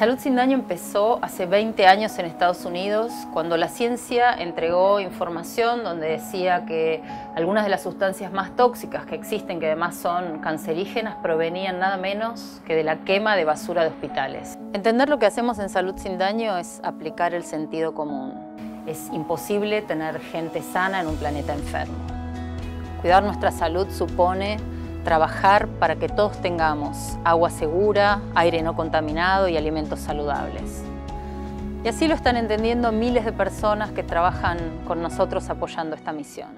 Salud sin daño empezó hace 20 años en Estados Unidos, cuando la ciencia entregó información donde decía que algunas de las sustancias más tóxicas que existen, que además son cancerígenas, provenían nada menos que de la quema de basura de hospitales. Entender lo que hacemos en Salud sin daño es aplicar el sentido común. Es imposible tener gente sana en un planeta enfermo. Cuidar nuestra salud supone trabajar para que todos tengamos agua segura, aire no contaminado y alimentos saludables. Y así lo están entendiendo miles de personas que trabajan con nosotros apoyando esta misión.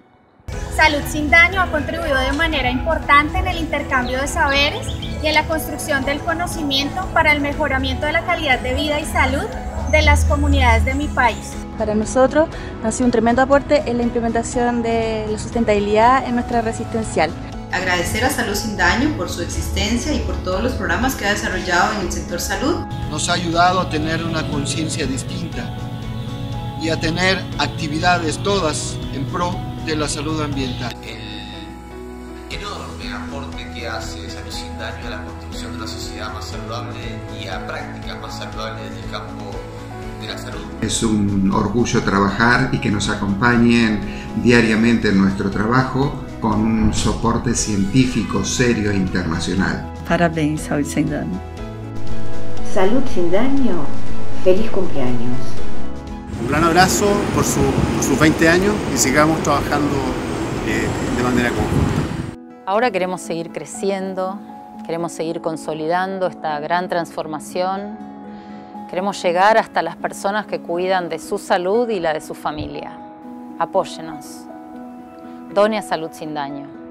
Salud sin daño ha contribuido de manera importante en el intercambio de saberes y en la construcción del conocimiento para el mejoramiento de la calidad de vida y salud de las comunidades de mi país. Para nosotros ha sido un tremendo aporte en la implementación de la sustentabilidad en nuestra resistencial agradecer a Salud Sin Daño por su existencia y por todos los programas que ha desarrollado en el sector salud. Nos ha ayudado a tener una conciencia distinta y a tener actividades todas en pro de la salud ambiental. El enorme aporte que hace Salud Sin Daño a la construcción de una sociedad más saludable y a prácticas más saludables del campo de la salud. Es un orgullo trabajar y que nos acompañen diariamente en nuestro trabajo con un soporte científico serio e internacional. Parabéns, Salud Sin Daño. Salud Sin Daño, feliz cumpleaños. Un gran abrazo por, su, sus 20 años y sigamos trabajando eh, de manera conjunta. Ahora queremos seguir creciendo, queremos seguir consolidando esta gran transformación, queremos llegar hasta las personas que cuidan de su salud y la de su familia. Apóyenos. Donia Salud Sin Daño.